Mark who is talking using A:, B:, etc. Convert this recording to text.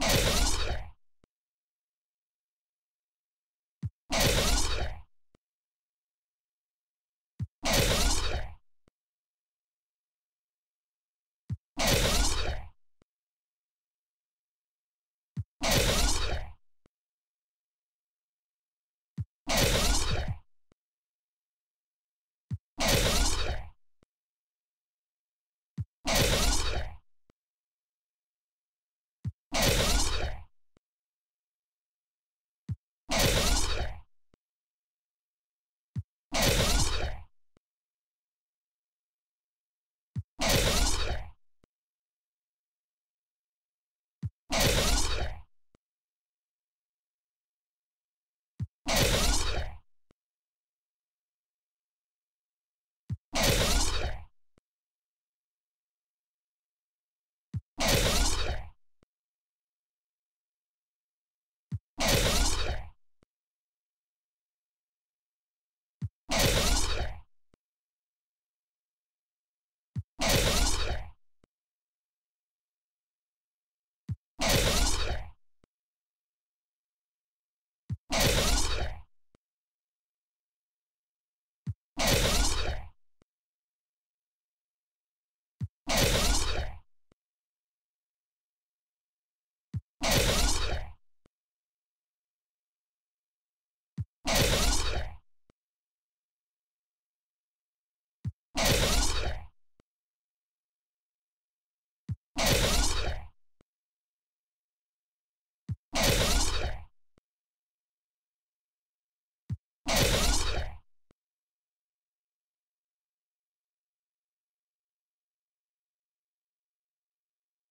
A: you you.